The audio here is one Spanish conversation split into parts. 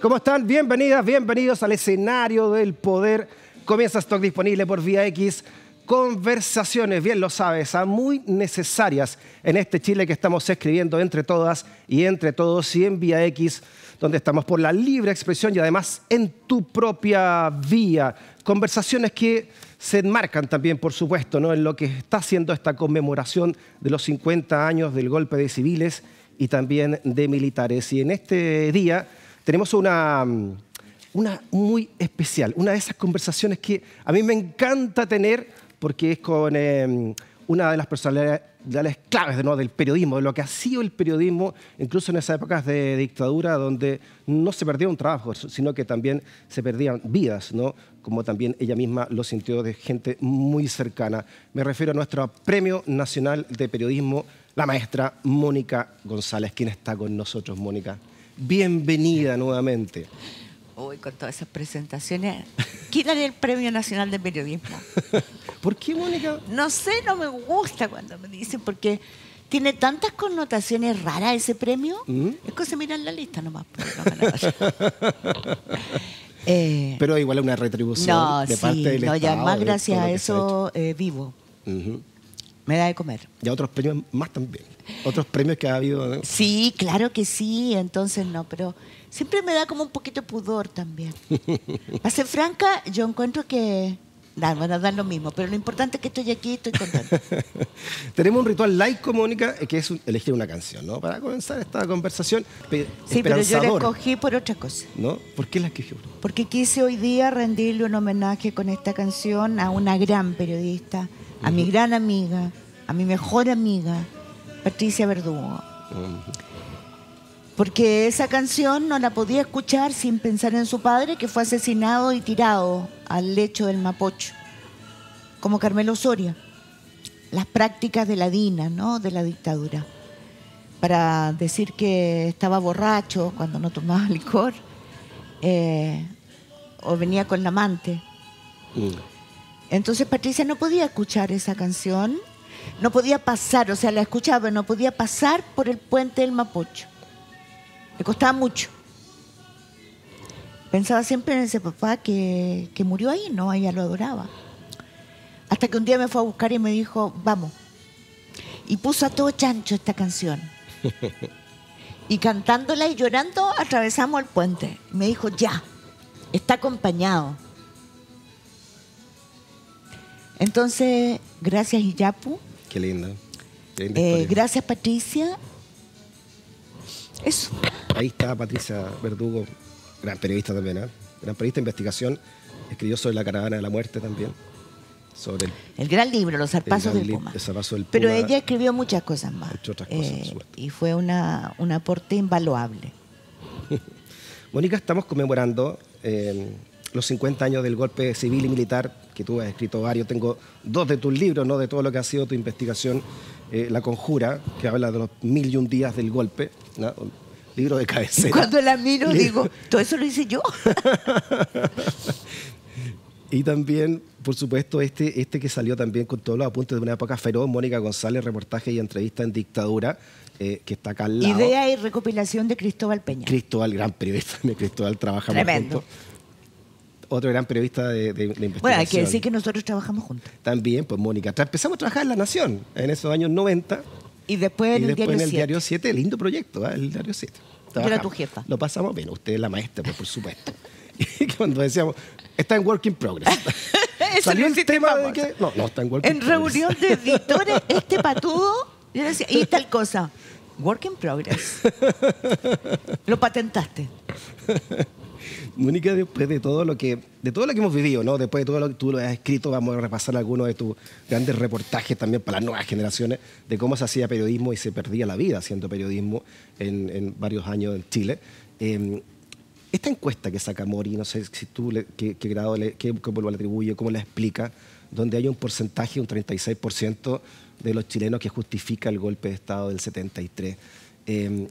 ¿Cómo están? Bienvenidas, bienvenidos al escenario del poder. Comienza stock disponible por Vía X. Conversaciones, bien lo sabes, ah, muy necesarias en este Chile que estamos escribiendo entre todas y entre todos y en Vía X, donde estamos por la libre expresión y además en tu propia vía. Conversaciones que se enmarcan también, por supuesto, ¿no? en lo que está haciendo esta conmemoración de los 50 años del golpe de civiles y también de militares. Y en este día tenemos una, una muy especial, una de esas conversaciones que a mí me encanta tener porque es con eh, una de las personalidades claves ¿no? del periodismo, de lo que ha sido el periodismo, incluso en esas épocas de dictadura donde no se perdía un trabajo, sino que también se perdían vidas, ¿no? como también ella misma lo sintió de gente muy cercana. Me refiero a nuestro Premio Nacional de Periodismo, la maestra Mónica González, quien está con nosotros, Mónica bienvenida nuevamente. Hoy con todas esas presentaciones, quítale el Premio Nacional de Periodismo. ¿Por qué, Mónica? No sé, no me gusta cuando me dicen, porque tiene tantas connotaciones raras ese premio. ¿Mm? Es que se miran la lista nomás. Pues, eh, Pero igual es una retribución de parte del no, Estado. No, ya más gracias a eso eh, vivo. Me da de comer. Y a otros premios más también. Otros premios que ha habido. Sí, claro que sí, entonces no, pero siempre me da como un poquito pudor también. Para ser franca, yo encuentro que dan, van a dar lo mismo, pero lo importante es que estoy aquí y estoy contenta. Tenemos un ritual laico, Mónica, que es elegir una canción, ¿no? Para comenzar esta conversación. Sí, pero yo la escogí por otra cosa. ¿No? ¿Por qué la escogí? Porque quise hoy día rendirle un homenaje con esta canción a una gran periodista a mi gran amiga, a mi mejor amiga, Patricia Verdugo. Porque esa canción no la podía escuchar sin pensar en su padre que fue asesinado y tirado al lecho del Mapocho, como Carmelo Soria. Las prácticas de la DINA, ¿no? de la dictadura. Para decir que estaba borracho cuando no tomaba licor, eh, o venía con la amante. Mm. Entonces Patricia no podía escuchar esa canción, no podía pasar, o sea, la escuchaba, pero no podía pasar por el puente del Mapocho. Le costaba mucho. Pensaba siempre en ese papá que, murió ahí, ¿no? Ella lo adoraba. Hasta que un día me fue a buscar y me dijo, vamos. Y puso a todo chancho esta canción. Y cantándola y llorando atravesamos el puente. Me dijo, ya, está acompañado. Entonces, gracias Iyapu. Qué linda. Eh, gracias Patricia. Eso. Ahí está Patricia Verdugo, gran periodista también, ¿eh? gran periodista de investigación. Escribió sobre la caravana de la muerte también. Sobre el, gran libro, Los zarpazos del Puma. Pero ella escribió muchas cosas más. Muchas otras cosas, eh, y fue una, un aporte invaluable. Mónica, estamos conmemorando eh, los 50 años del golpe civil y militar, que tú has escrito varios, tengo dos de tus libros, ¿no? de todo lo que ha sido tu investigación, eh, La Conjura, que habla de los mil y un días del golpe, libro de cabecera. Cuando la miro digo, todo eso lo hice yo. y también, por supuesto, este, este que salió también con todos los apuntes de una época feroz, Mónica González, reportaje y entrevista en dictadura, eh, que está acá al lado. Idea y recopilación de Cristóbal Peña. Cristóbal, gran periodista, Cristóbal trabajamos Tremendo otro gran periodista de, investigación. Bueno, hay que decir que nosotros trabajamos juntos. También, pues Mónica. Empezamos a trabajar en La Nación en esos años 90. Y después en, el, después diario en el Diario 7. Lindo proyecto, ¿eh? el Diario 7. Yo era tu jefa. Lo pasamos bien, usted es la maestra, pues, por supuesto. Y cuando decíamos, está en work in progress. Salió el tema de que. No, no está en work in progress. En reunión de editores, este patudo, yo decía, y tal cosa. Work in progress. Lo patentaste. Mónica, después de todo lo que de todo lo que hemos vivido, ¿no? Después de todo lo que tú lo has escrito, vamos a repasar algunos de tus grandes reportajes también para las nuevas generaciones de cómo se hacía periodismo y se perdía la vida haciendo periodismo en, varios años en Chile. Em, esta encuesta que saca Mori, no sé si tú qué, grado le, qué, cómo lo atribuye, cómo la explica, donde hay un porcentaje, un 36% de los chilenos que justifica el golpe de Estado del 73. Em,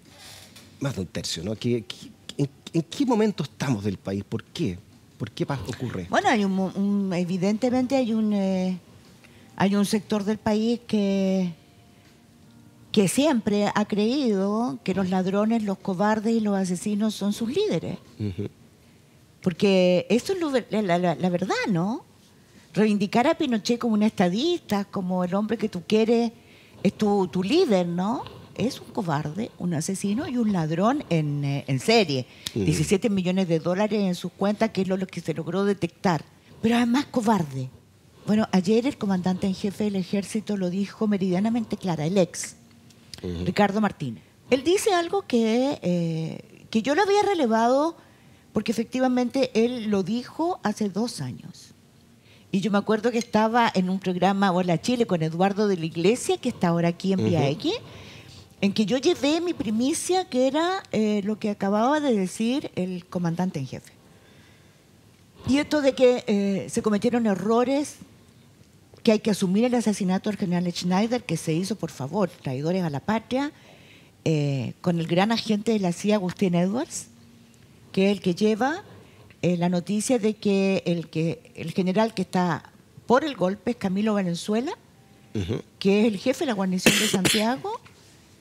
más de un tercio, ¿no? ¿Qué, ¿En qué momento estamos del país? ¿Por qué? ¿Por qué ocurre? Bueno, hay un, evidentemente hay un, eh, hay un sector del país que, que siempre ha creído que los ladrones, los cobardes y los asesinos son sus líderes. Porque eso es lo la, la, verdad, ¿no? Reivindicar a Pinochet como un estadista, como el hombre que tú quieres, es tu, tu líder, ¿no? Es un cobarde, un asesino y un ladrón en, eh, en serie. 17 millones de dólares en sus cuentas, que es lo, que se logró detectar. Pero además cobarde. Bueno, ayer el comandante en jefe del ejército lo dijo meridianamente clara, el ex, Ricardo Martínez. Él dice algo que, eh, que yo lo había relevado porque efectivamente él lo dijo hace dos años. Y yo me acuerdo que estaba en un programa Hola Chile con Eduardo de la Iglesia, que está ahora aquí en Vía X, en que yo llevé mi primicia, que era eh, lo que acababa de decir el comandante en jefe. Y esto de que eh, se cometieron errores, que hay que asumir el asesinato del general Schneider, que se hizo, por favor, traidores a la patria, eh, con el gran agente de la CIA, Agustín Edwards, que es el que lleva la noticia de que el, que el general que está por el golpe es Camilo Valenzuela, que es el jefe de la guarnición de Santiago,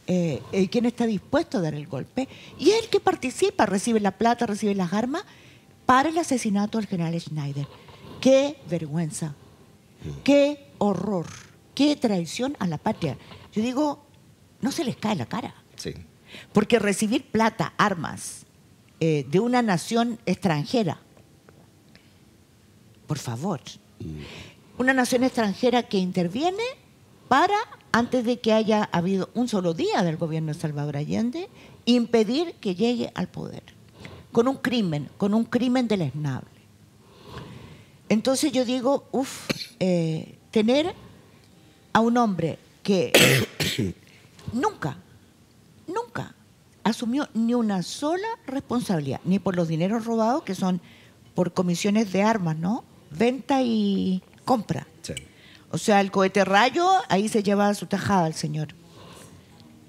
eh, quien está dispuesto a dar el golpe, y es el que participa, recibe la plata, recibe las armas para el asesinato del general Schneider. ¡Qué vergüenza! ¡Qué horror! ¡Qué traición a la patria! Yo digo, no se les cae la cara. Sí. Porque recibir plata, armas, eh, de una nación extranjera. Por favor. Mm. Una nación extranjera que interviene para, antes de que haya habido un solo día del gobierno de Salvador Allende, impedir que llegue al poder. Con un crimen, con un crimen deleznable. Entonces yo digo, uff, eh, tener a un hombre que nunca, nunca asumió ni una sola responsabilidad, ni por los dineros robados, que son por comisiones de armas, ¿no? Venta y compra. O sea, el cohete rayo, ahí se llevaba su tajada el señor.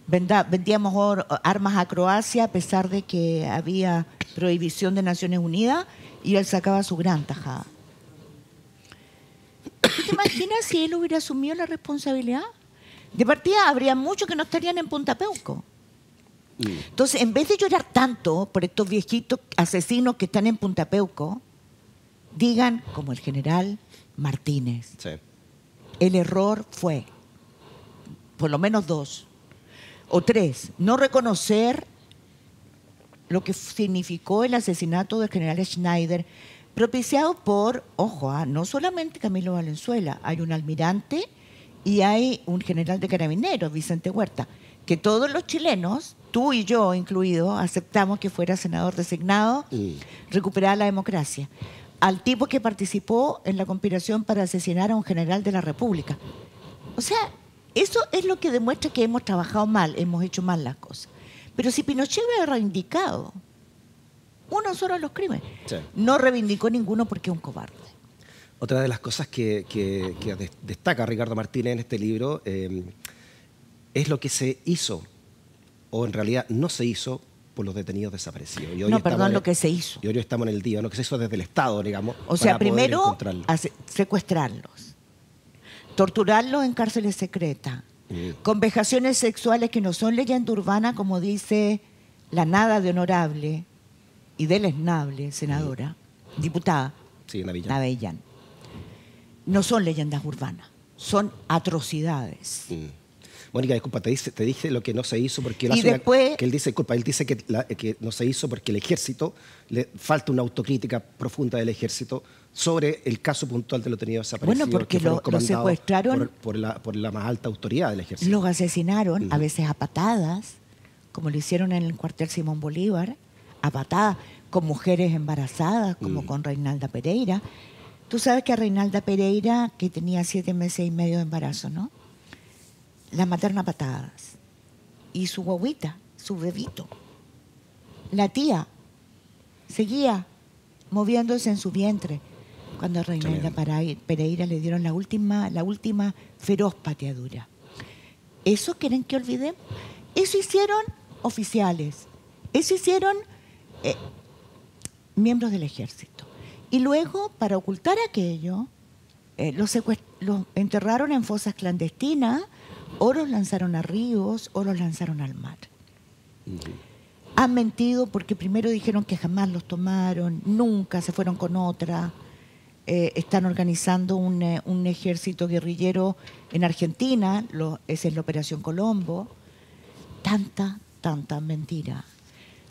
vendíamos armas a Croacia a pesar de que había prohibición de Naciones Unidas y él sacaba su gran tajada. ¿Te imaginas si él hubiera asumido la responsabilidad? De partida habría muchos que no estarían en Punta Peuco. Entonces, en vez de llorar tanto por estos viejitos asesinos que están en Punta Peuco, digan como el general Martínez. El error fue, por lo menos dos, o tres, no reconocer lo que significó el asesinato del general Schneider, propiciado por, ojo, ah, no solamente Camilo Valenzuela, hay un almirante y hay un general de carabineros, Vicente Huerta, que todos los chilenos tú y yo incluido, aceptamos que fuera senador designado, mm. recuperar la democracia. Al tipo que participó en la conspiración para asesinar a un general de la República. O sea, eso es lo que demuestra que hemos trabajado mal, hemos hecho mal las cosas. Pero si Pinochet hubiera reivindicado uno solo de los crímenes, no reivindicó ninguno porque es un cobarde. Otra de las cosas que, destaca Ricardo Martínez en este libro eh, es lo que se hizo o en realidad no se hizo por los detenidos desaparecidos. no, perdón, lo que se hizo. Y hoy estamos en el día, lo que se hizo desde el Estado, digamos. O sea, primero secuestrarlos, torturarlos en cárceles secretas, mm. con vejaciones sexuales que no son leyenda urbana, como dice la nada de honorable y deleznable senadora, mm. diputada, sí, Navellán. No son leyendas urbanas, son atrocidades. Mm. Mónica, disculpa, te, dice, te dije lo que no se hizo porque él, que él dice, disculpa, él dice que, que, no se hizo porque el ejército, le falta una autocrítica profunda del ejército sobre el caso puntual de los tenidos desaparecidos. Bueno, porque lo, secuestraron por, la, por, la, más alta autoridad del ejército. Los asesinaron, a veces a patadas, como lo hicieron en el cuartel Simón Bolívar, a patadas, con mujeres embarazadas, como con Reinalda Pereira. Tú sabes que a Reinalda Pereira, que tenía siete meses y medio de embarazo, ¿no? La materna patadas. Y su guaguita, su bebito. La tía seguía moviéndose en su vientre cuando a Reinalda Pereira le dieron la última, la última feroz pateadura. ¿Eso quieren que olvidemos? Eso hicieron oficiales, eso hicieron eh, miembros del ejército. Y luego, para ocultar aquello, eh, los, los enterraron en fosas clandestinas O los lanzaron a ríos o los lanzaron al mar. Han mentido porque primero dijeron que jamás los tomaron, nunca se fueron con otra. Eh, están organizando un, eh, un, ejército guerrillero en Argentina, lo, esa es la Operación Colombo. Tanta, tanta mentira.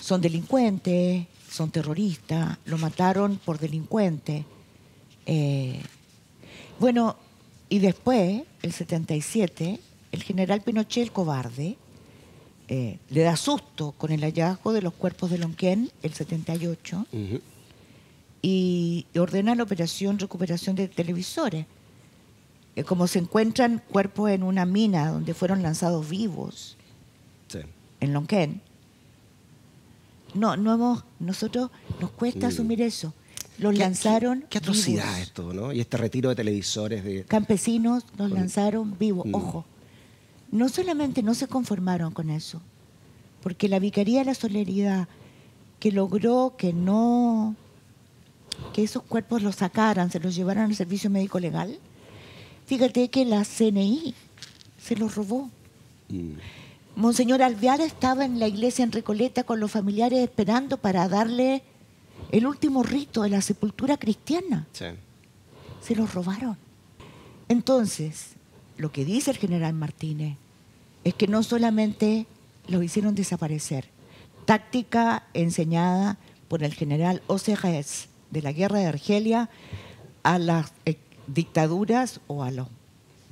Son delincuentes, son terroristas, lo mataron por delincuente. Eh, bueno, y después, el 77, el general Pinochet, el cobarde, eh, le da susto con el hallazgo de los cuerpos de Lonquén, el 78, y ordena la operación recuperación de televisores. Eh, como se encuentran cuerpos en una mina donde fueron lanzados vivos, en Lonquén, no, no hemos, nosotros nos cuesta asumir eso. Los lanzaron. Qué, atrocidad esto, ¿no? Y este retiro de televisores de. Campesinos los lanzaron vivos. Mm. Ojo, no solamente no se conformaron con eso, porque la Vicaría de la Solidaridad, que logró que no. que esos cuerpos los sacaran, se los llevaran al servicio médico legal, fíjate que la CNI se los robó. Mm. Monseñor Alvear estaba en la iglesia en Recoleta con los familiares esperando para darle el último rito de la sepultura cristiana. Se los robaron. Entonces, lo que dice el general Martínez es que no solamente los hicieron desaparecer, táctica enseñada por el general Osegues de la guerra de Argelia a las eh, dictaduras o a las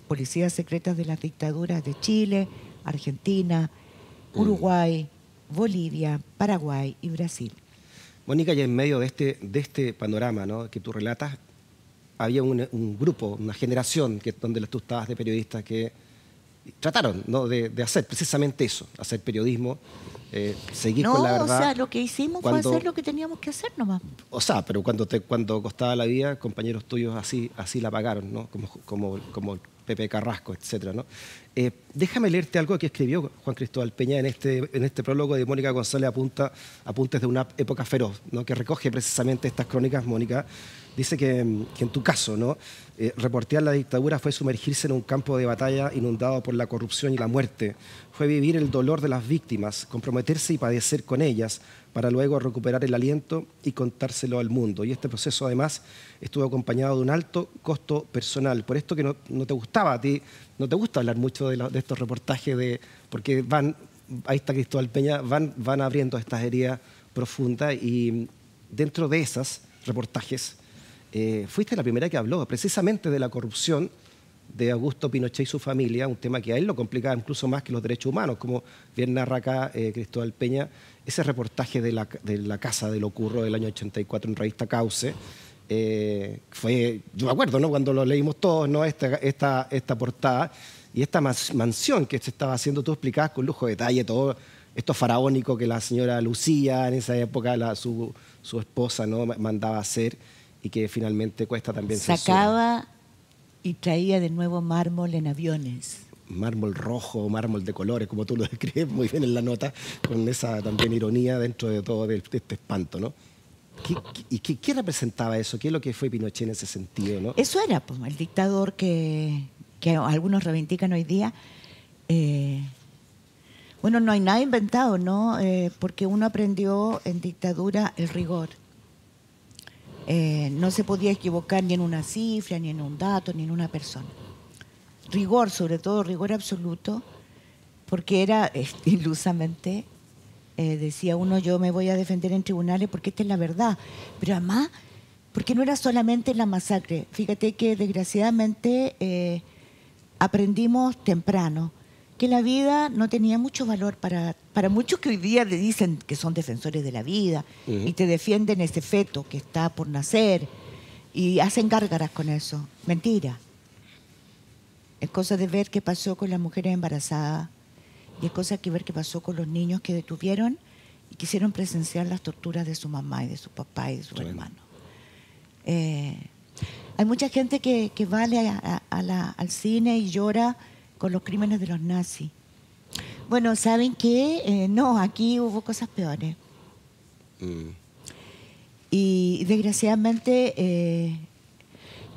policías secretas de las dictaduras de Chile, Argentina, mm. Uruguay, Bolivia, Paraguay y Brasil. Mónica, ya en medio de este, de este panorama ¿no? que tú relatas, había un, grupo, una generación que, donde tú estabas de periodistas que trataron ¿no? de, hacer precisamente eso, hacer periodismo, eh, seguir con la verdad. O sea, lo que hicimos fue hacer lo que teníamos que hacer nomás. O sea, pero cuando, te, cuando costaba la vida, compañeros tuyos así, así la pagaron, ¿no? como, como, como Pepe Carrasco, etcétera, ¿no? Eh, déjame leerte algo que escribió Juan Cristóbal Peña en este, en este prólogo de Mónica González Apunta, Apuntes de una época feroz, ¿no? que recoge precisamente estas crónicas, Mónica. Dice que, en tu caso, ¿no? Eh, reportear la dictadura fue sumergirse en un campo de batalla inundado por la corrupción y la muerte. Fue vivir el dolor de las víctimas, comprometerse y padecer con ellas, para luego recuperar el aliento y contárselo al mundo. Y este proceso además estuvo acompañado de un alto costo personal. Por esto que no, te gustaba a ti, no te gusta hablar mucho de, estos reportajes, de, porque van, ahí está Cristóbal Peña, van, van abriendo estas heridas profundas y dentro de esas reportajes eh, fuiste la primera que habló precisamente de la corrupción de Augusto Pinochet y su familia, un tema que a él lo complicaba incluso más que los derechos humanos, como bien narra acá eh, Cristóbal Peña, ese reportaje de la, Casa del Ocurro del año 84 en revista Cauce, eh, fue, yo me acuerdo, ¿no? cuando lo leímos todos, ¿no? esta, esta, esta portada y esta mansión que se estaba haciendo, tú explicabas con lujo de detalle todo esto faraónico que la señora Lucía, en esa época su, su, esposa, ¿no? mandaba hacer y que finalmente cuesta también Sacaba y traía de nuevo mármol en aviones. Mármol rojo, mármol de colores, como tú lo describes muy bien en la nota, con esa también ironía dentro de todo este espanto, ¿no? ¿Qué, ¿Y qué, representaba eso? ¿Qué es lo que fue Pinochet en ese sentido? ¿no? Eso era pues, el dictador que, que algunos reivindican hoy día. Eh, bueno, no hay nada inventado, ¿no? Eh, porque uno aprendió en dictadura el rigor. Eh, no se podía equivocar ni en una cifra, ni en un dato, ni en una persona. Rigor, sobre todo rigor absoluto, porque era ilusamente, eh, decía uno, yo me voy a defender en tribunales porque esta es la verdad. Pero además, porque no era solamente la masacre. Fíjate que desgraciadamente eh, aprendimos temprano que la vida no tenía mucho valor para, para muchos que hoy día le dicen que son defensores de la vida y te defienden ese feto que está por nacer y hacen gárgaras con eso. Mentira. Es cosa de ver qué pasó con las mujeres embarazadas y es cosa de ver qué pasó con los niños que detuvieron y quisieron presenciar las torturas de su mamá y de su papá y de su hermano. Eh, hay mucha gente que, que va al cine y llora con los crímenes de los nazis. Bueno, ¿saben qué? Eh, no, aquí hubo cosas peores. Mm. Y desgraciadamente eh,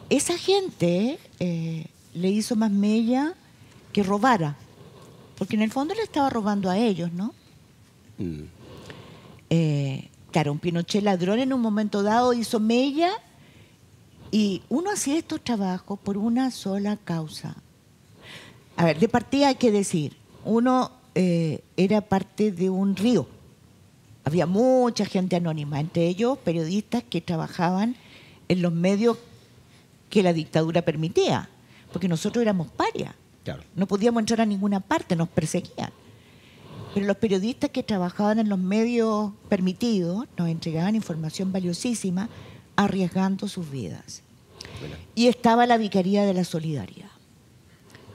esa gente eh, le hizo más mella que robara, porque en el fondo le estaba robando a ellos, ¿no? Mm. Claro, un Pinochet ladrón en un momento dado hizo mella y uno hacía estos trabajos por una sola causa. A ver, de partida hay que decir, uno eh, era parte de un río. Había mucha gente anónima, entre ellos periodistas que trabajaban en los medios que la dictadura permitía, porque nosotros éramos parias. Claro. No podíamos entrar a ninguna parte, nos perseguían. Pero los periodistas que trabajaban en los medios permitidos nos entregaban información valiosísima, arriesgando sus vidas. Y estaba la Vicaría de la Solidaridad.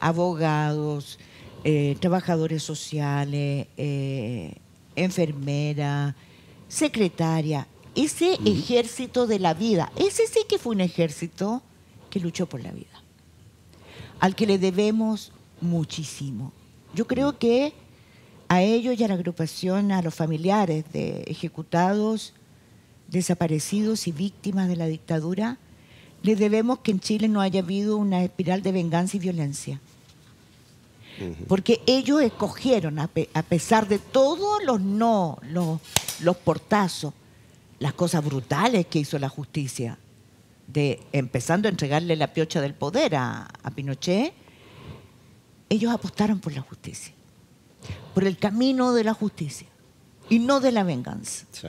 Abogados, eh, trabajadores sociales, eh, enfermera, secretaria. Ese ejército de la vida, ese sí que fue un ejército que luchó por la vida, al que le debemos muchísimo. Yo creo que a ellos y a la agrupación, a los familiares de ejecutados, desaparecidos y víctimas de la dictadura, les debemos que en Chile no haya habido una espiral de venganza y violencia. Porque ellos escogieron, a, pe- a pesar de todos los no, los, los portazos, las cosas brutales que hizo la justicia, de empezando a entregarle la piocha del poder a, a Pinochet, ellos apostaron por la justicia, por el camino de la justicia y no de la venganza. Sí.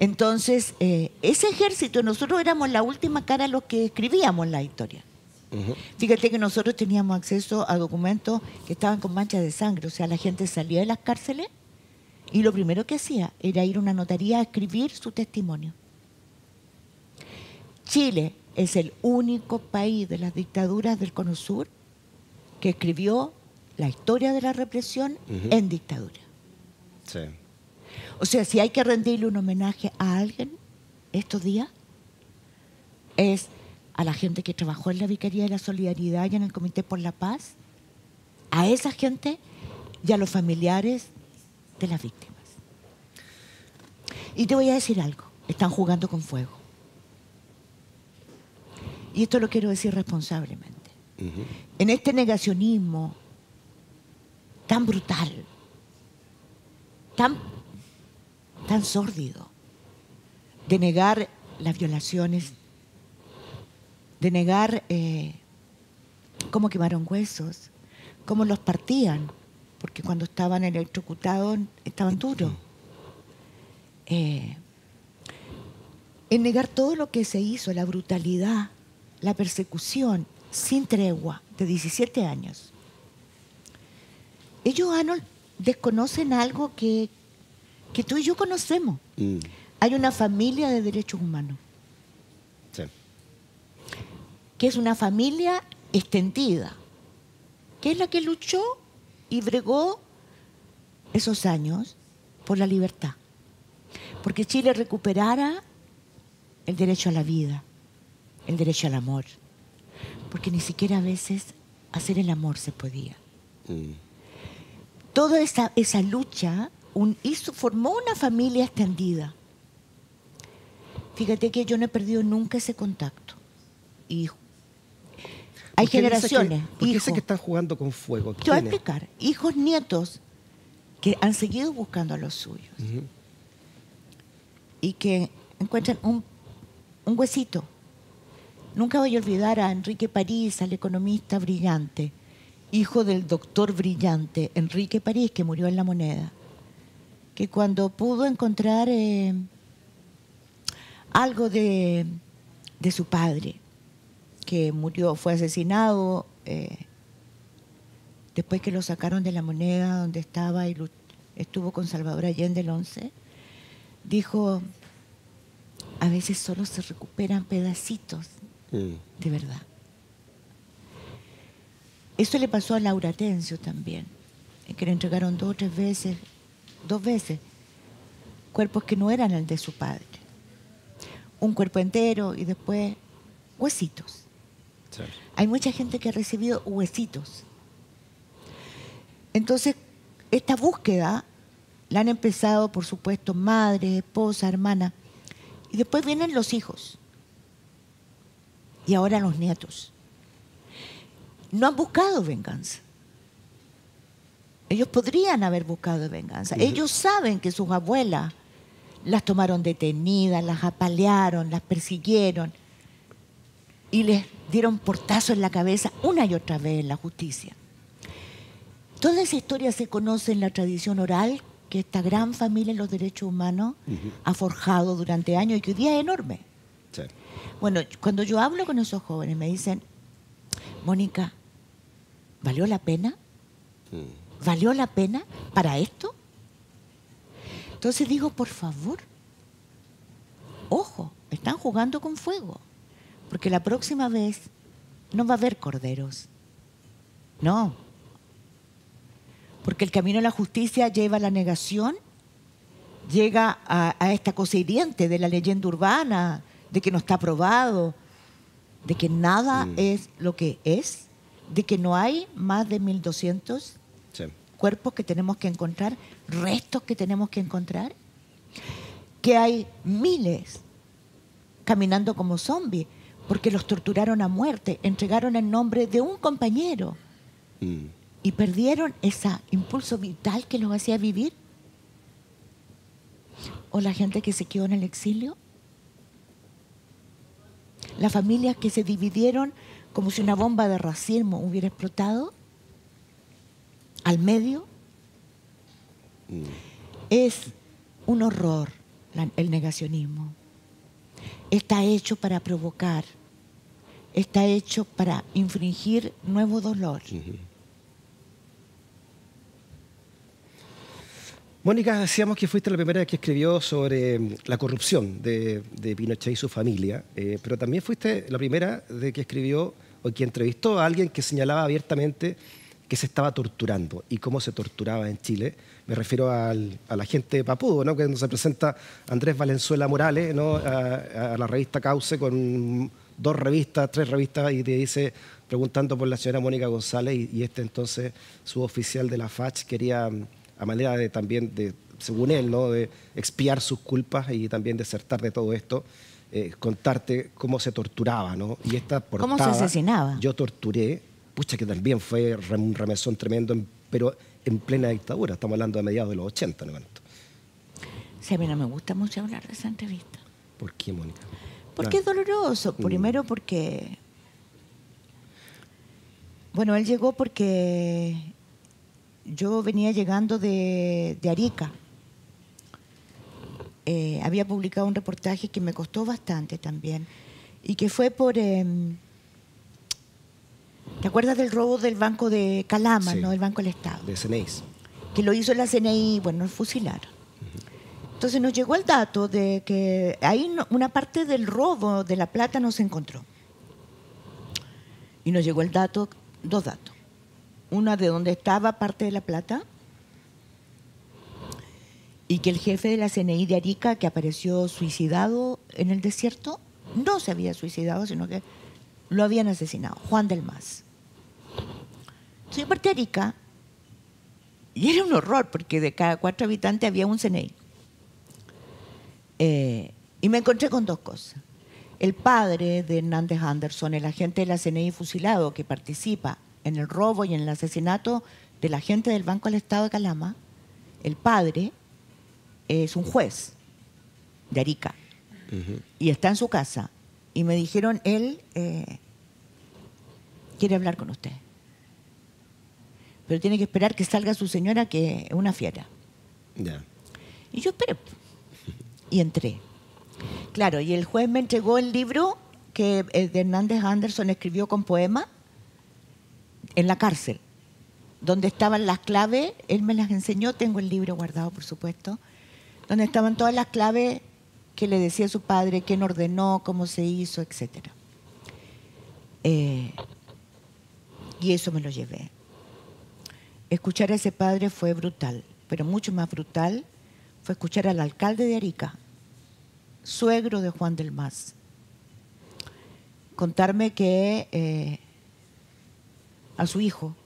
Entonces, eh, ese ejército, nosotros éramos la última cara los que escribíamos la historia. Fíjate que nosotros teníamos acceso a documentos que estaban con manchas de sangre, o sea, la gente salía de las cárceles y lo primero que hacía era ir a una notaría a escribir su testimonio. Chile es el único país de las dictaduras del Cono Sur que escribió la historia de la represión en dictadura. Sí. O sea, si hay que rendirle un homenaje a alguien estos días, es a la gente que trabajó en la Vicaría de la Solidaridad y en el Comité por la Paz, a esa gente y a los familiares de las víctimas. Y te voy a decir algo, están jugando con fuego. Y esto lo quiero decir responsablemente. En este negacionismo tan brutal, tan, tan sórdido, de negar las violaciones, de negar eh, cómo quemaron huesos, cómo los partían, porque cuando estaban electrocutados estaban duros. Eh, en negar todo lo que se hizo, la brutalidad, la persecución sin tregua de 17 años. Ellos, Arnold, desconocen algo que, que tú y yo conocemos. Mm. Hay una familia de derechos humanos. Que es una familia extendida, que es la que luchó y bregó esos años por la libertad. Porque Chile recuperara el derecho a la vida, el derecho al amor. Porque ni siquiera a veces hacer el amor se podía. Mm. Toda esa, esa lucha un- hizo, formó una familia extendida. Fíjate que yo no he perdido nunca ese contacto. Y hay ¿Por qué dice que- generaciones, ¿Por qué dice que están jugando con fuego? te voy a explicar, hijos, nietos, que han seguido buscando a los suyos. Y que encuentran un, un huesito. Nunca voy a olvidar a Enrique París, al economista brillante, hijo del doctor brillante Enrique París, que murió en la moneda, que cuando pudo encontrar eh, algo de, de su padre, que murió, fue asesinado eh, después que lo sacaron de la moneda donde estaba y estuvo con Salvador Allende el 11, dijo, a veces solo se recuperan pedacitos Mm. de verdad. Eso le pasó a Laura Tencio también, que le entregaron dos o tres veces, dos veces, cuerpos que no eran el de su padre. Un cuerpo entero y después huesitos. Sí. Hay mucha gente que ha recibido huesitos. Entonces, esta búsqueda la han empezado, por supuesto, madre, esposa, hermana, y después vienen los hijos. Y ahora los nietos. No han buscado venganza. Ellos podrían haber buscado venganza. Ellos saben que sus abuelas las tomaron detenidas, las apalearon, las persiguieron y les dieron portazo en la cabeza una y otra vez en la justicia. Toda esa historia se conoce en la tradición oral que esta gran familia en los derechos humanos ha forjado durante años y que hoy día es enorme. Bueno, cuando yo hablo con esos jóvenes me dicen, Mónica, ¿valió la pena? Mm. ¿Valió la pena para esto? Entonces digo, por favor, ojo, están jugando con fuego, porque la próxima vez no va a haber corderos. No, porque el camino a la justicia lleva a la negación, llega a, esta cosa hiriente de la leyenda urbana, de que no está probado, de que nada mm. es lo que es, de que no hay más de 1200 cuerpos que tenemos que encontrar, restos que tenemos que encontrar, que hay miles caminando como zombies, porque los torturaron a muerte, entregaron el nombre de un compañero. Mm y perdieron ese impulso vital que los hacía vivir. O la gente que se quedó en el exilio. Las familias que se dividieron como si una bomba de racismo hubiera explotado al medio. Mm. Es un horror el negacionismo. Está hecho para provocar, está hecho para infringir nuevo dolor. Mónica, decíamos que fuiste la primera que escribió sobre mm, la corrupción de, Pinochet y su familia, eh, pero también fuiste la primera de que escribió o que entrevistó a alguien que señalaba abiertamente que se estaba torturando y cómo se torturaba en Chile. Me refiero a la gente papudo, ¿no? cuando se presenta Andrés Valenzuela Morales ¿no? a, la revista Cauce con dos revistas, tres revistas, y te dice, preguntando por la señora Mónica González, y, y este entonces, su oficial de la FACH, quería mm, a manera de también, de, según él, ¿no? de expiar sus culpas y también desertar de todo esto, eh, contarte cómo se torturaba, ¿no? Y esta portada, ¿Cómo se asesinaba? Yo torturé, pucha que también fue un remesón tremendo, pero en plena dictadura, estamos hablando de mediados de los 80, ¿no? Sí, a mí no me gusta mucho hablar de esa entrevista. ¿Por qué, Mónica? Porque es doloroso. Primero porque... Bueno, él llegó porque yo venía llegando de, Arica. Eh, había publicado un reportaje que me costó bastante también y que fue por... Em, ¿Te acuerdas del robo del banco de Calama, no? El Banco del Estado. De CNI. Que lo hizo la CNI, bueno, el fusilaron. Entonces nos llegó el dato de que ahí una parte del robo de la plata no se encontró. Y nos llegó el dato, dos datos una de donde estaba parte de la plata, y que el jefe de la CNI de Arica, que apareció suicidado en el desierto, no se había suicidado, sino que lo habían asesinado, Juan del Mas. Soy parte de Arica, y era un horror, porque de cada cuatro habitantes había un CNI. Eh, y me encontré con dos cosas. El padre de Hernández Anderson, el agente de la CNI fusilado que participa en el robo y en el asesinato de la gente del Banco del Estado de Calama, el padre es un juez de Arica y está en su casa. Y me dijeron, él eh, quiere hablar con usted. Pero tiene que esperar que salga su señora, que es una fiera. Y yo esperé. Y entré. Claro, y el juez me entregó el libro que eh, de Hernández Anderson escribió con poema en la cárcel, donde estaban las claves, él me las enseñó, tengo el libro guardado, por supuesto, donde estaban todas las claves que le decía su padre, quién ordenó, cómo se hizo, etc. Eh, y eso me lo llevé. Escuchar a ese padre fue brutal, pero mucho más brutal fue escuchar al alcalde de Arica, suegro de Juan del Mas, contarme que eh, a su hijo,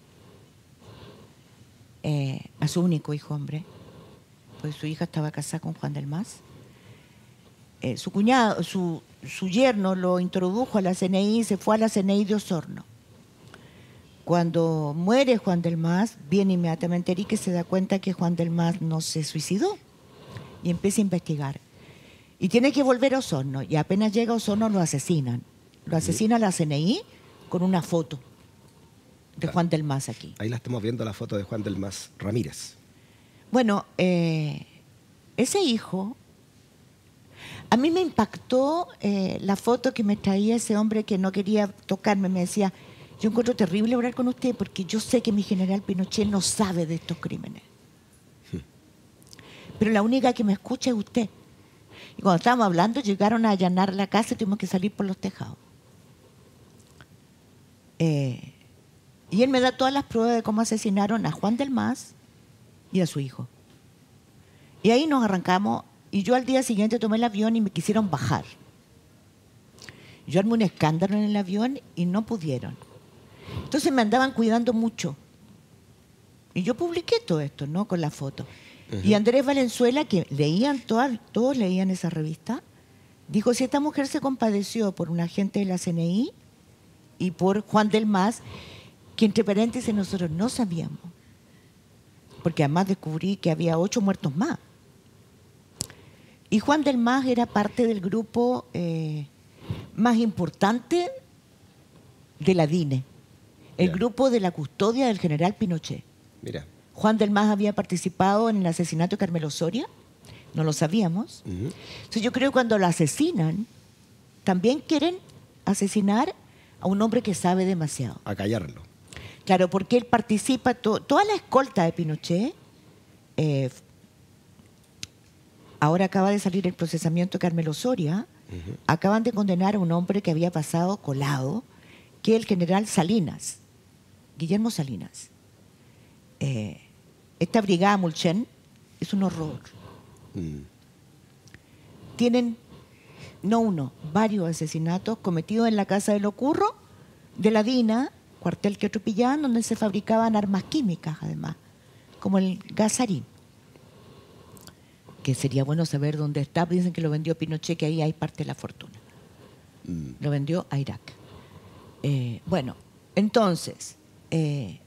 eh, a su único hijo hombre, pues su hija estaba casada con Juan del Mas. Eh, su cuñado, su, su, yerno lo introdujo a la CNI y se fue a la CNI de Osorno. Cuando muere Juan del Mas, viene inmediatamente Eric y se da cuenta que Juan del Mas no se suicidó y empieza a investigar. Y tiene que volver a Osorno y apenas llega a Osorno lo asesinan. Lo asesina la CNI con una foto de Juan del Mas aquí. Ahí la estamos viendo la foto de Juan del Mas Ramírez. Bueno, eh, ese hijo, a mí me impactó eh, la foto que me traía ese hombre que no quería tocarme. Me decía, yo encuentro terrible hablar con usted porque yo sé que mi general Pinochet no sabe de estos crímenes. Pero la única que me escucha es usted. Y cuando estábamos hablando, llegaron a allanar la casa y tuvimos que salir por los tejados. Eh, y él me da todas las pruebas de cómo asesinaron a Juan del Mas y a su hijo. Y ahí nos arrancamos y yo al día siguiente tomé el avión y me quisieron bajar. Yo armé un escándalo en el avión y no pudieron. Entonces me andaban cuidando mucho. Y yo publiqué todo esto, ¿no? Con la foto. Y Andrés Valenzuela, que leían, todas, todos leían esa revista, dijo, si esta mujer se compadeció por un agente de la CNI y por Juan del Mas, que entre paréntesis nosotros no sabíamos, porque además descubrí que había ocho muertos más. Y Juan del Mas era parte del grupo eh, más importante de la DINE, el grupo de la custodia del general Pinochet. Mira. Juan del Mas había participado en el asesinato de Carmelo Soria, no lo sabíamos. Entonces yo creo que cuando lo asesinan, también quieren asesinar a un hombre que sabe demasiado. A callarlo. Claro, porque él participa, to- toda la escolta de Pinochet, eh, ahora acaba de salir el procesamiento de Carmelo Soria, acaban de condenar a un hombre que había pasado colado, que es el general Salinas, Guillermo Salinas. Eh, esta brigada Mulchen es un horror. Mm. Tienen, no uno, varios asesinatos cometidos en la casa de Locurro, de la DINA, cuartel que Pillán, donde se fabricaban armas químicas, además, como el gasarín. Que sería bueno saber dónde está. Dicen que lo vendió Pinochet, que ahí hay parte de la fortuna. Mm. Lo vendió a Irak. Eh, bueno, entonces, eh,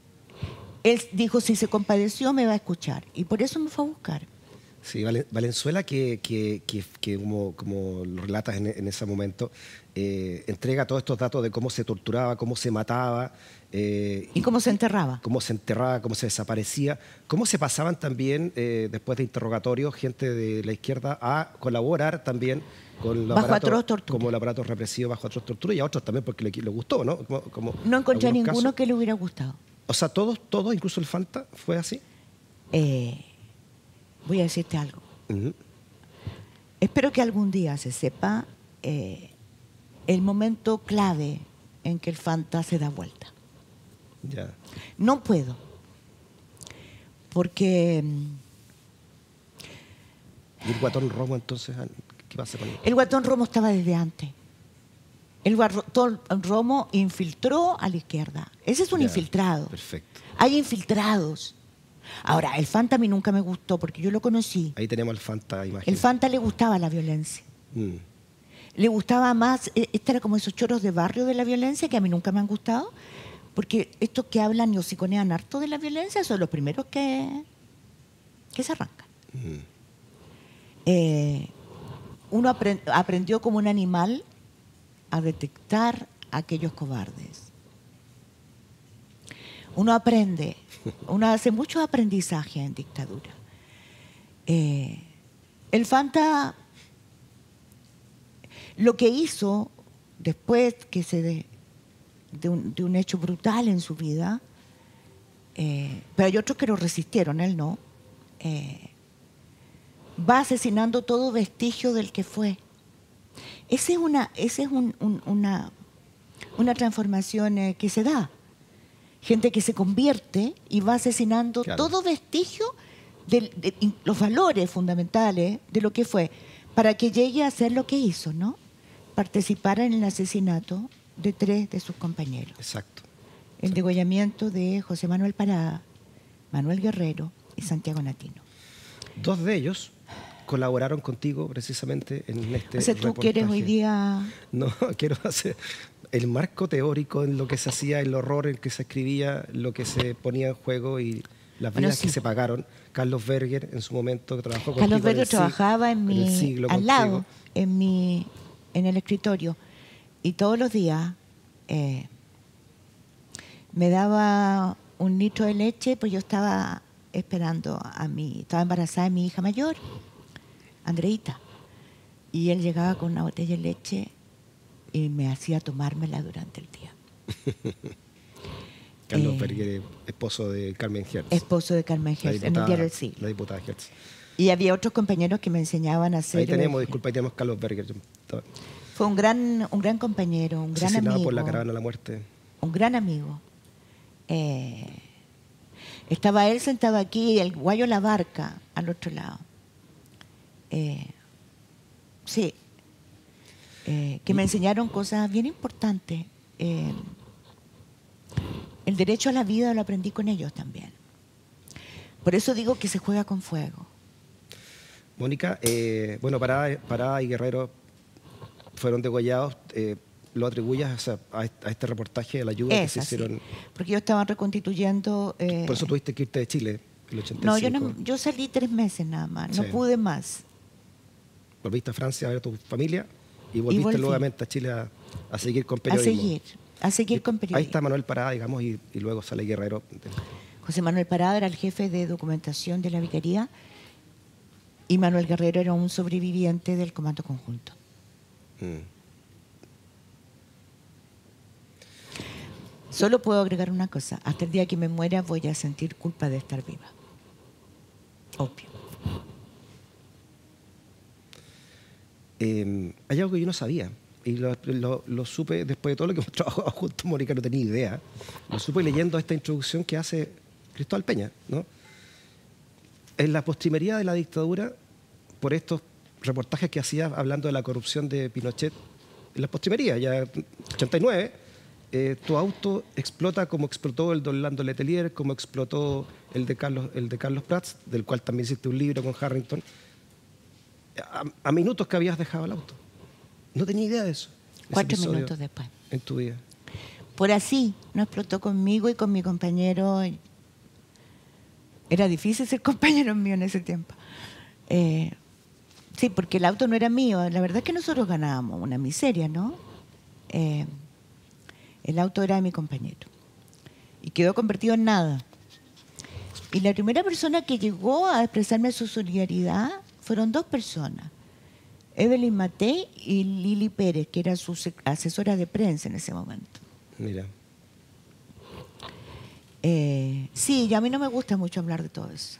él dijo, si se compadeció, me va a escuchar. Y por eso me fue a buscar. Sí, Valen- Valenzuela, que, que- que- que como, como lo relatas en, en ese momento, eh, entrega todos estos datos de cómo se torturaba, cómo se mataba. eh, ¿Y cómo se enterraba? cómo se enterraba, cómo se desaparecía, cómo se pasaban también, eh, después de interrogatorios, gente de la izquierda a colaborar también con Bajo aparato, tortura. como el aparato represivo bajo atroz tortura y a otros también porque le, le gustó, ¿no? Como- como No encontré ninguno casos. que le hubiera gustado. O sea, todos, todos, incluso el Fanta, fue así. Eh, voy a decirte algo. Espero que algún día se sepa eh, el momento clave en que el Fanta se da vuelta. Ya. No puedo, porque mm, ¿Y el guatón romo entonces? ah, ¿Qué pasa con él? el guatón Romo estaba desde antes. El guatón Romo infiltró a la izquierda. Ese es un infiltrado. Perfecto. Hay infiltrados. Ahora, el Fanta a mí nunca me gustó porque yo lo conocí. Ahí tenemos al Fanta imagen. El Fanta le gustaba la violencia. Mm. le gustaba más, eh, este era como esos choros de barrio de la violencia que a mí nunca me han gustado, porque estos que hablan y hociconean harto de la violencia son los primeros que, que se arrancan. Mm. Eh, uno apren- aprendió como un animal a detectar a aquellos cobardes. Uno aprende, uno hace mucho aprendizaje en dictadura. Eh, el Fanta lo que hizo después que se de, un hecho brutal en su vida, eh, pero hay otros que lo resistieron, él no, eh, va asesinando todo vestigio del que fue. Esa es una, ese es un- un- una, una transformación eh, que se da. Gente que se convierte y va asesinando Claro. todo vestigio de, los valores fundamentales de lo que fue, para que llegue a ser lo que hizo, ¿no? Participar en el asesinato de tres de sus compañeros. Exacto. El degollamiento de José Manuel Parada, Manuel Guerrero y Santiago Natino. Dos de ellos colaboraron contigo precisamente en este o sea, tú quieres hoy día... No, quiero hacer, el marco teórico en lo que se hacía, el horror en que se escribía, lo que se ponía en juego y las Bueno, vidas sí. que se pagaron. Carlos Berger, en su momento, que trabajó contigo Carlos en Berger sig- trabajaba en en mi, siglo al lado, en, mi, en el escritorio. Y todos los días eh, me daba un litro de leche, pues yo estaba esperando a mi, estaba embarazada de mi hija mayor, Andreita. Y él llegaba con una botella de leche y me hacía tomármela durante el día. Carlos eh, Berger, esposo de Carmen Hertz. Esposo de Carmen Hertz, en el diario El Siglo. La diputada Hertz. Y había otros compañeros que me enseñaban a hacer. Ahí tenemos, eh, disculpa, ahí tenemos Carlos Berger. Fue un gran, un gran compañero, un gran amigo. por la caravana de la muerte. Un gran amigo. Eh, estaba él sentado aquí, el guayo La Barca, al otro lado. Eh, sí. Eh, que me enseñaron cosas bien importantes. Eh, el derecho a la vida lo aprendí con ellos también. Por eso digo que se juega con fuego. Mónica, eh, bueno, Parada, Parada y Guerrero fueron degollados. eh, ¿Lo atribuyas a, este, a este reportaje, a la ayuda que se hicieron? Porque yo estaba reconstituyendo. eh, Por eso tuviste que irte de Chile, el 85. No, yo, no, yo salí tres meses nada más, no Sí. pude más. Volviste a Francia a ver a tu familia y volviste nuevamente a Chile a, a seguir con A periodismo. seguir, a seguir con Ahí periodismo. está Manuel Parada, digamos, y, y luego sale Guerrero. José Manuel Parada era el jefe de documentación de la vicaría y Manuel Guerrero era un sobreviviente del comando conjunto. Mm. Solo puedo agregar una cosa, hasta el día que me muera voy a sentir culpa de estar viva. Obvio. Eh, hay algo que yo no sabía y lo, lo- lo supe después de todo lo que hemos trabajado juntos, Mónica, no tenía idea. Lo supe leyendo esta introducción que hace Cristóbal Peña, ¿no? En la postrimería de la dictadura, por estos reportajes que hacía hablando de la corrupción de Pinochet, en la postrimería, ya 89, eh, tu auto explota como explotó el de Orlando Letelier, como explotó el de Carlos, el de Carlos Prats, del cual también hiciste un libro con Harrington a, a minutos que habías dejado el auto. No tenía idea de eso. Cuatro minutos después. En tu vida. Por así, no explotó conmigo y con mi compañero. Era difícil ser compañero mío en ese tiempo. Eh, sí, porque el auto no era mío. La verdad es que nosotros ganábamos una miseria, ¿no? Eh, el auto era de mi compañero. Y quedó convertido en nada. Y la primera persona que llegó a expresarme su solidaridad fueron dos personas. Evelyn Matei y Lili Pérez, que era su asesora de prensa en ese momento. Mira. Eh, sí, y a mí no me gusta mucho hablar de todo eso.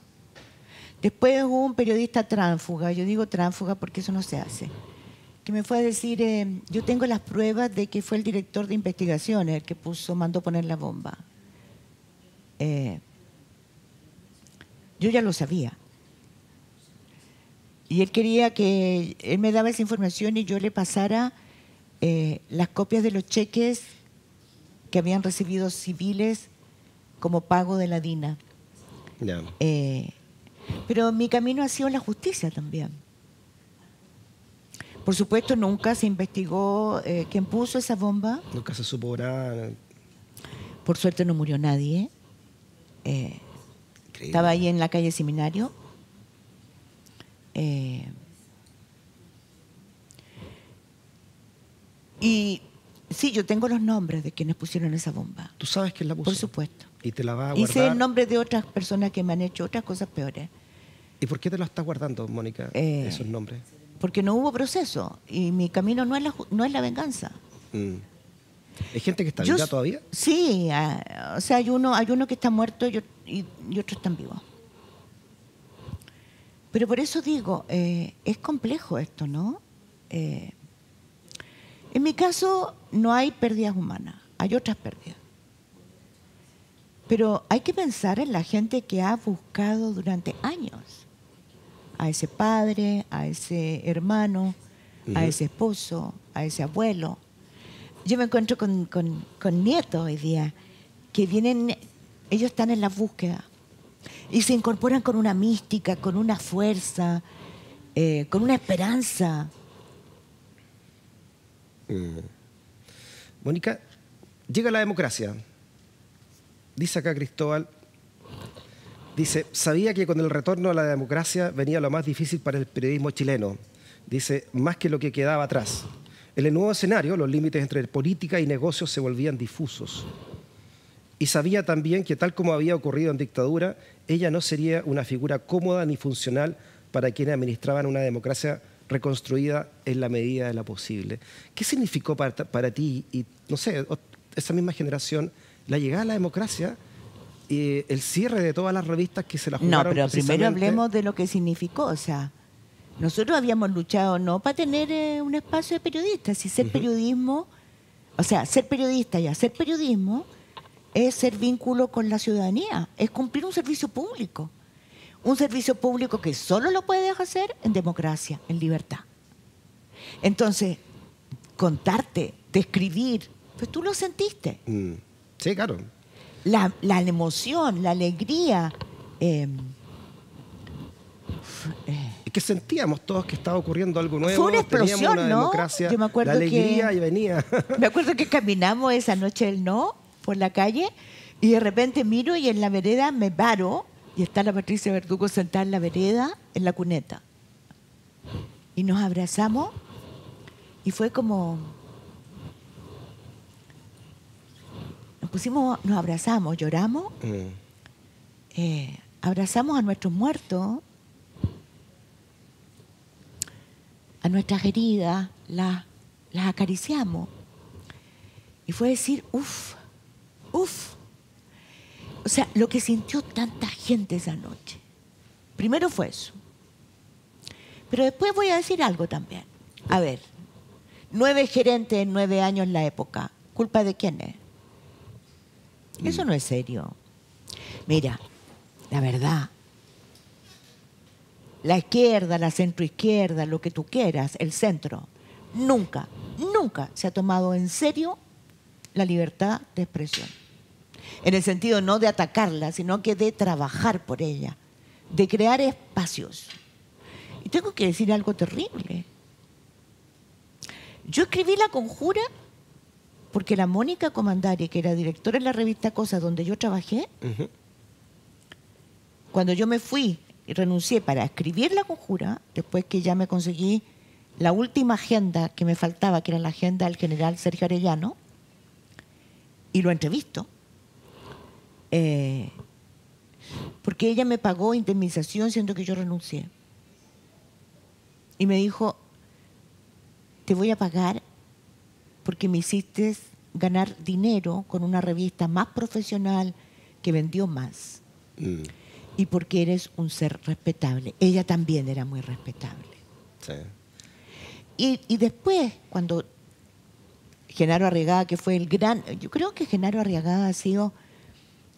Después hubo un periodista tránfuga, yo digo tránfuga porque eso no se hace, que me fue a decir, eh, yo tengo las pruebas de que fue el director de investigaciones el que puso, mandó poner la bomba. Eh, yo ya lo sabía. Y él quería que él me daba esa información y yo le pasara eh, las copias de los cheques que habían recibido civiles como pago de la DINA. Eh, pero mi camino ha sido la justicia también. Por supuesto, nunca se investigó eh, quién puso esa bomba. Nunca se supo nada. Por suerte no murió nadie. Eh, estaba ahí en la calle Seminario. Eh, y sí, yo tengo los nombres de quienes pusieron esa bomba. Tú sabes quién la puso. Por supuesto. Y te la vas a Y guardar. sé el nombre de otras personas que me han hecho otras cosas peores. ¿Y por qué te lo estás guardando, Mónica? Eh, esos nombres. Porque no hubo proceso. Y mi camino no es la, no es la venganza. Mm. ¿Hay gente que está Yo viva todavía? Sí, ah, o sea, hay uno, hay uno que está muerto y, y- y otros están vivos. Pero por eso digo, eh, es complejo esto, ¿no? Eh, en mi caso no hay pérdidas humanas, hay otras pérdidas. Pero hay que pensar en la gente que ha buscado durante años a ese padre, a ese hermano, a ese esposo, a ese abuelo. Yo me encuentro con, con- con nietos hoy día que vienen, ellos están en la búsqueda y se incorporan con una mística, con una fuerza, eh, con una esperanza. Mm. Mónica, llega la democracia. Dice acá Cristóbal, dice, sabía que con el retorno a la democracia venía lo más difícil para el periodismo chileno. Dice, más que lo que quedaba atrás. En el nuevo escenario, los límites entre política y negocios se volvían difusos. Y sabía también que tal como había ocurrido en dictadura, ella no sería una figura cómoda ni funcional para quienes administraban una democracia reconstruida en la medida de la posible. ¿Qué significó para, para ti y, no sé, esa misma generación, la llegada a la democracia y el cierre de todas las revistas que se la jugaron No, pero primero hablemos de lo que significó, o sea, nosotros habíamos luchado no para tener eh, un espacio de periodistas, y ser periodismo, o sea, ser periodista y hacer periodismo es ser vínculo con la ciudadanía, es cumplir un servicio público. Un servicio público que solo lo puedes hacer en democracia, en libertad. Entonces, contarte, describir, pues tú lo sentiste. Mm. Sí, claro. La, emoción, la alegría. Eh, y que sentíamos todos que estaba ocurriendo algo nuevo. Fue una explosión, una ¿no? Democracia, Yo me acuerdo la alegría y venía. Me acuerdo que caminamos esa noche del no por la calle y de repente miro y en la vereda me paro y está la Patricia Verdugo sentada en la vereda, en la cuneta. Y nos abrazamos y fue como... Nos pusimos, nos abrazamos, lloramos, mm. eh, abrazamos a nuestros muertos, a nuestras heridas, las, las acariciamos. Y fue decir, uff, uff, o sea, lo que sintió tanta gente esa noche. Primero fue eso. Pero después voy a decir algo también. A ver, nueve gerentes en nueve años en la época. ¿Culpa de quién es? Eso no es serio. Mira, la verdad, la izquierda, la centroizquierda, lo que tú quieras, el centro, nunca, nunca se ha tomado en serio la libertad de expresión en el sentido no de atacarla, sino que de trabajar por ella, de crear espacios. Y tengo que decir algo terrible. Yo escribí La Conjura porque la Mónica Comandari, que era directora de la revista Cosas, donde yo trabajé, cuando yo me fui y renuncié para escribir La Conjura, después que ya me conseguí la última agenda que me faltaba, que era la agenda del general Sergio Arellano, y lo entrevisto, eh, porque ella me pagó indemnización siendo que yo renuncié. Y me dijo, te voy a pagar porque me hiciste ganar dinero con una revista más profesional que vendió más. Mm. Y porque eres un ser respetable. Ella también era muy respetable. Y, y, después, cuando Genaro Arriagada, que fue el gran... Yo creo que Genaro Arriagada ha sido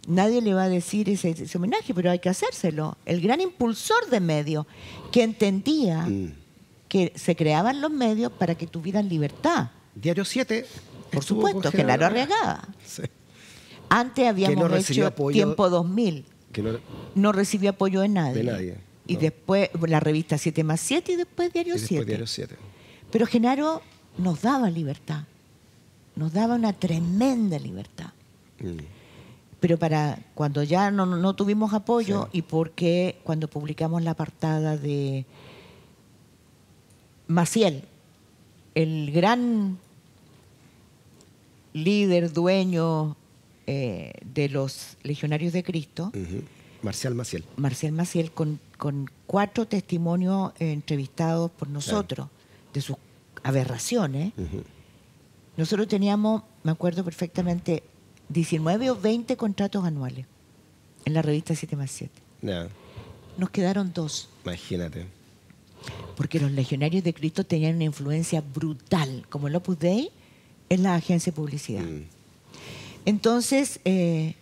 nadie le va a decir ese, homenaje, pero hay que hacérselo. El gran impulsor de medios que entendía mm. que se creaban los medios para que tuvieran libertad. Diario 7. Por supuesto, Genaro Arriagada. Sí. Antes habíamos hecho Tiempo 2000. Que no, no, recibió apoyo de nadie. De nadie. Y después la revista 7 más 7 y después Diario, 7. Diario 7. Pero Genaro nos daba libertad. Nos daba una tremenda libertad. Mm pero para cuando ya no, tuvimos apoyo y porque cuando publicamos la apartada de Maciel, el gran líder, dueño eh, de los legionarios de Cristo, Marcial Maciel. Marcial Maciel, con, cuatro testimonios entrevistados por nosotros de sus aberraciones. Nosotros teníamos, me acuerdo perfectamente, 19 o 20 contratos anuales en la revista 7 más 7. Nos quedaron dos. Imagínate. Porque los legionarios de Cristo tenían una influencia brutal, como el Opus Dei, en la agencia de publicidad. Mm. Entonces, eh,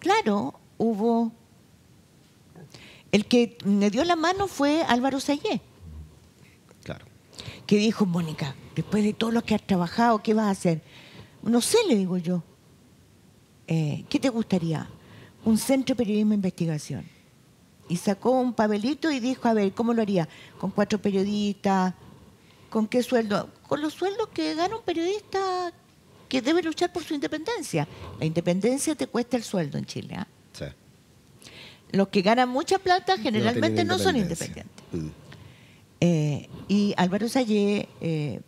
claro, hubo... El que me dio la mano fue Álvaro Sayé. Claro. Que dijo, Mónica, después de todo lo que has trabajado, ¿qué vas a hacer? No sé, le digo yo. Eh, ¿qué te gustaría? Un centro de periodismo e investigación. Y sacó un papelito y dijo, a ver, ¿cómo lo haría? Con cuatro periodistas, ¿con qué sueldo? Con los sueldos que gana un periodista que debe luchar por su independencia. La independencia te cuesta el sueldo en Chile. ¿ah? Sí. Los que ganan mucha plata generalmente no, son independientes. Mm. Eh, y Álvaro Sayé eh,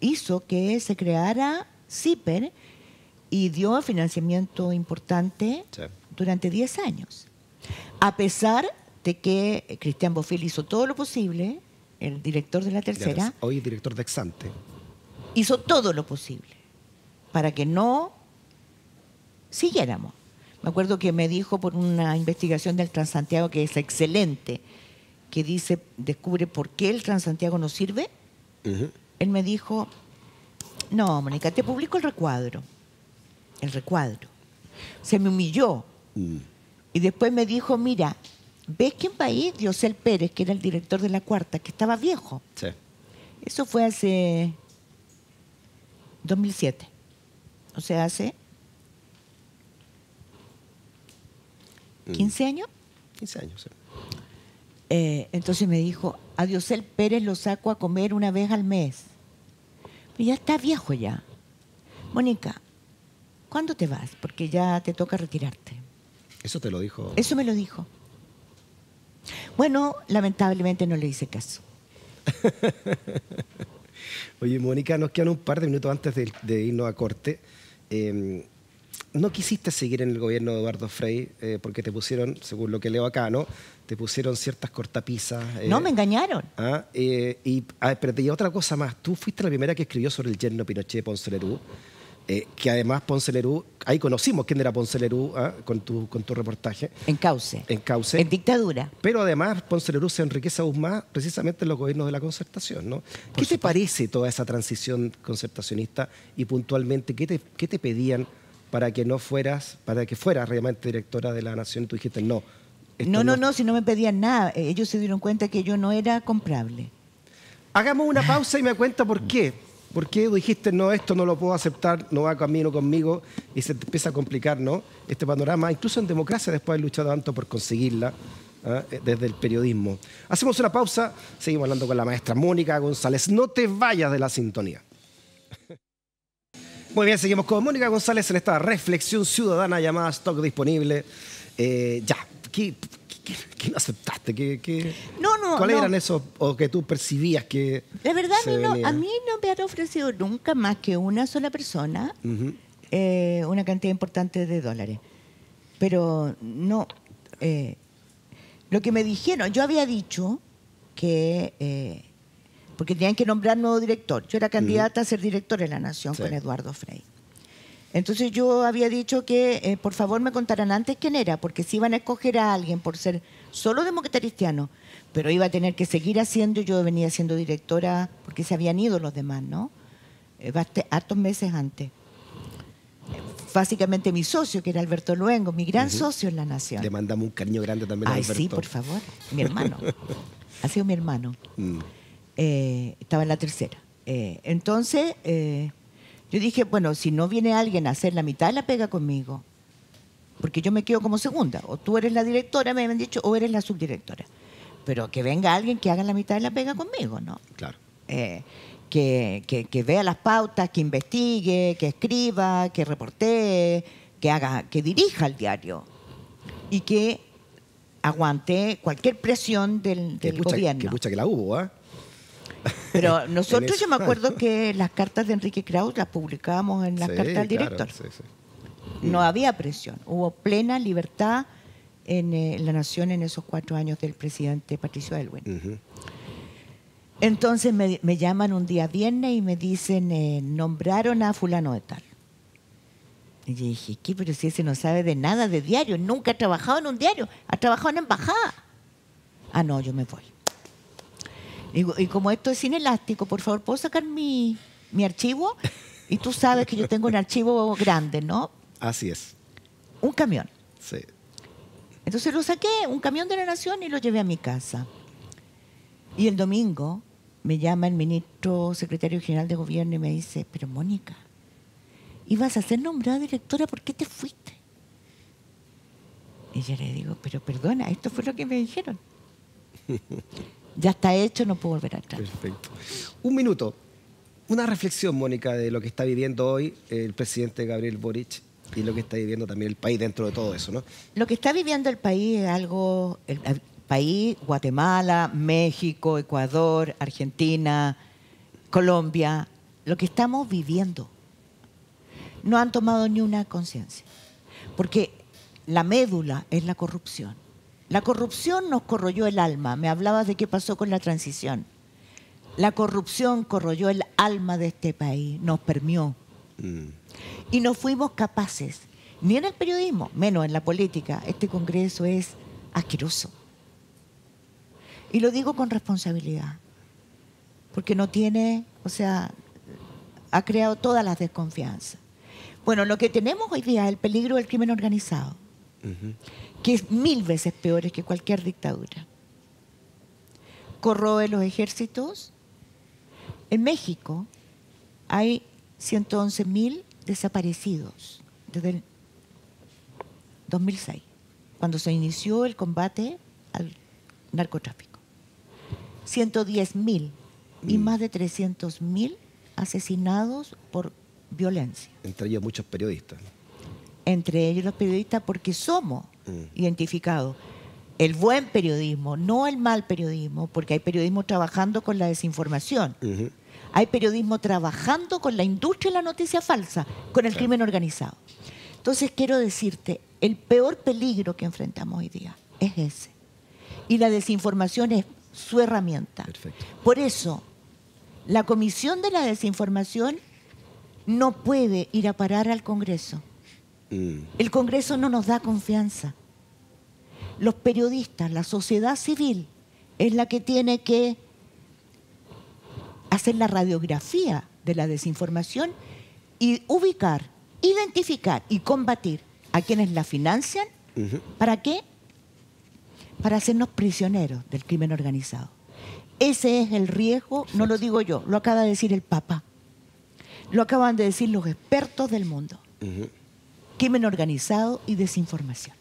hizo que se creara CIPER y dio financiamiento importante Sí. durante 10 años. A pesar de que Cristian Bofil hizo todo lo posible, el director de la tercera, Hoy director de Exante. hizo todo lo posible para que no siguiéramos. Me acuerdo que me dijo por una investigación del Transantiago que es excelente, que dice, descubre por qué el Transantiago no sirve. Ujú. Él me dijo, no, Mónica, te publico el recuadro. El recuadro. Se me humilló. Mm. Y después me dijo, mira, ¿ves que en país Diosel Pérez, que era el director de la cuarta, que estaba viejo? Sí. Eso fue hace 2007. O sea, hace Mm. 15 años. 15 años, sí. Eh, entonces me dijo, a Diosel Pérez lo saco a comer una vez al mes. Pero ya está viejo ya. Mónica, ¿cuándo te vas? Porque ya te toca retirarte. Eso te lo dijo. Eso me lo dijo. Bueno, lamentablemente no le hice caso. Oye, Mónica, nos quedan un par de minutos antes de, de irnos a corte. Eh, no quisiste seguir en el gobierno de Eduardo Frei eh, porque te pusieron, según lo que leo acá, ¿no? Te pusieron ciertas cortapisas. eh, no, me engañaron. ah, eh, y, ah, y otra cosa más. Tú fuiste la primera que escribió sobre el yerno Pinochet de Ponce Lerú. que además Ponce Lerú, ahí conocimos quién era Ponce Lerú ah, con, tu, con tu reportaje En cauce. en Cauce. En dictadura. Pero además Ponce Lerú se enriquece aún más precisamente en los gobiernos de la concertación. ¿no? ¿Qué te parece toda esa transición concertacionista y puntualmente qué te, qué te pedían para que no fueras, para que fueras realmente directora de la Nación y tú dijiste no? No, no, no, si no me pedían nada. Eh, Ellos se dieron cuenta que yo no era comprable. Hagamos una pausa y me cuenta por qué. ¿Por qué dijiste no, esto no lo puedo aceptar, no va camino conmigo y se te empieza a complicar ¿no? este panorama, incluso en democracia después de luchado tanto por conseguirla ¿ah? Eh, desde el periodismo? Hacemos una pausa, seguimos hablando con la maestra Mónica González. No te vayas de la sintonía. Muy bien, seguimos con Mónica González en esta reflexión ciudadana llamada Stock Disponible. Eh, ya, ¿qué, qué, qué no aceptaste? ¿Qué, qué- No, no, ¿Cuáles no. eran esos o que tú percibías que La verdad, a mí, no, a mí no me han ofrecido nunca más que una sola persona eh, una cantidad importante de dólares. Pero no. eh, lo que me dijeron, yo había dicho que. Porque tenían que nombrar nuevo director. Yo era candidata a ser directora de la Nación Sí. con Eduardo Frei. Entonces yo había dicho que eh, por favor me contaran antes quién era, porque si iban a escoger a alguien por ser solo demócrata cristiano, pero iba a tener que seguir haciendo, yo venía siendo directora, porque se habían ido los demás, ¿no? Eh, baste- hartos meses antes. Eh, Básicamente mi socio, que era Alberto Luengo, mi gran socio en la Nación. Le mandamos un cariño grande también a Ay, Alberto. sí, por favor, mi hermano. ha sido mi hermano. Mm. Eh, estaba en la tercera. Eh, entonces, eh, yo dije, bueno, si no viene alguien a hacer la mitad de la pega conmigo, porque yo me quedo como segunda, o tú eres la directora, me habían dicho, o eres la subdirectora. Pero que venga alguien que haga la mitad de la pega conmigo, ¿no? Claro. Eh, que, que- que vea las pautas, que investigue, que escriba, que reportee, que haga, que dirija el diario y que aguante cualquier presión del, Que del pucha, gobierno. que pucha que la hubo, ¿ah? Pero En nosotros yo me acuerdo que las cartas de Enrique Kraus las publicábamos en las Sí, cartas del claro, director. sí, sí. No había presión, hubo plena libertad en eh, la nación en esos cuatro años del presidente Patricio Elwin. Ujú. Entonces me, me llaman un día viernes y me dicen, eh, nombraron a fulano de tal. Y yo dije, ¿qué? Pero si ese no sabe de nada de diario, nunca ha trabajado en un diario, ha trabajado en embajada. Ah, no, yo me voy. Y como esto es inelástico, por favor, ¿puedo sacar mi, mi archivo? Y tú sabes que yo tengo un archivo grande, ¿no? Así es. Un camión. Sí. Entonces lo saqué, un camión de la Nación, y lo llevé a mi casa. Y el domingo me llama el ministro secretario general de gobierno y me dice, pero Mónica, ibas a ser nombrada directora, ¿por qué te fuiste? Y yo le digo, pero perdona, esto fue lo que me dijeron. ya está hecho, no puedo volver atrás. Perfecto. Un minuto. Una reflexión, Mónica, de lo que está viviendo hoy el presidente Gabriel Boric y lo que está viviendo también el país dentro de todo eso, ¿no? Lo que está viviendo el país es algo, el, el país, Guatemala, México, Ecuador, Argentina, Colombia, lo que estamos viviendo. No han tomado ni una conciencia, porque la médula es la corrupción. La corrupción nos corroyó el alma. Me hablabas de qué pasó con la transición. La corrupción corroyó el alma de este país, nos permió. Mm. Y no fuimos capaces, ni en el periodismo, menos en la política. Este Congreso es asqueroso. Y lo digo con responsabilidad, porque no tiene, o sea, ha creado todas las desconfianzas. Bueno, lo que tenemos hoy día es el peligro del crimen organizado, que es mil veces peor que cualquier dictadura. Corroe los ejércitos, en México hay 111 mil desaparecidos desde el 2006, cuando se inició el combate al narcotráfico. 110 mil y mm. más de 300 mil asesinados por violencia. Entre ellos muchos periodistas. Entre ellos los periodistas porque somos mm. identificados el buen periodismo, no el mal periodismo, porque hay periodismo trabajando con la desinformación. Hay periodismo trabajando con la industria de la noticia falsa, con el crimen organizado. Entonces quiero decirte, el peor peligro que enfrentamos hoy día es ese. Y la desinformación es su herramienta. Por eso, la Comisión de la Desinformación no puede ir a parar al Congreso. Mm. El Congreso no nos da confianza los periodistas, la sociedad civil, es la que tiene que hacer la radiografía de la desinformación y ubicar, identificar y combatir a quienes la financian. ¿Para qué? Para hacernos prisioneros del crimen organizado. Ese es el riesgo, no lo digo yo, lo acaba de decir el Papa. Lo acaban de decir los expertos del mundo. Crimen organizado y desinformación.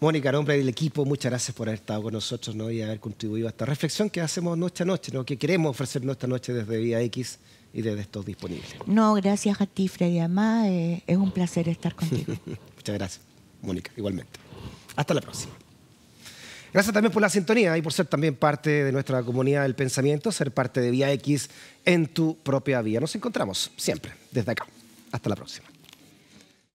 Mónica, nombre del equipo, muchas gracias por haber estado con nosotros ¿no? y haber contribuido a esta reflexión que hacemos noche a noche, ¿no? que queremos ofrecer esta noche desde Vía X y desde estos disponibles. No, gracias a ti, Freddy. Además, eh, es un placer estar contigo. muchas gracias, Mónica, igualmente. Hasta la próxima. Gracias también por la sintonía y por ser también parte de nuestra comunidad del pensamiento, ser parte de Vía X en tu propia vía. Nos encontramos siempre desde acá. Hasta la próxima.